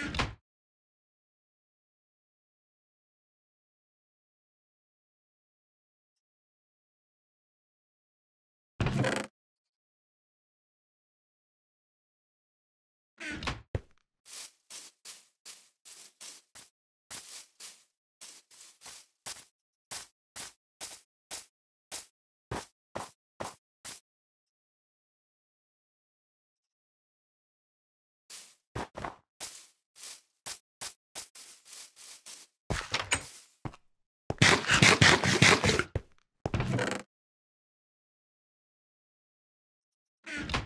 you you